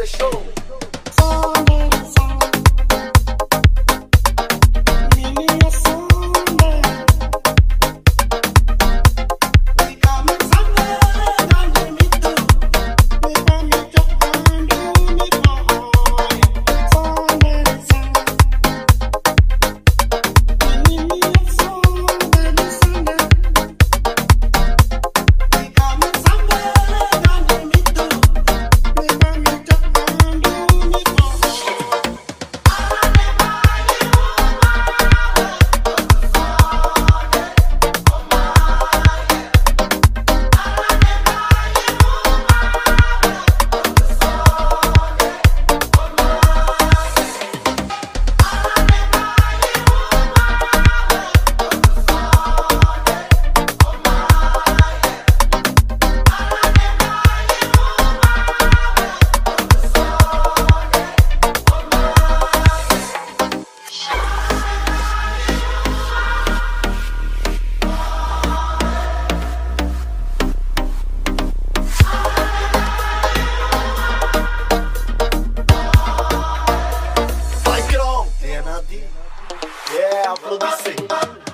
the show. Yeah, I blow this shit.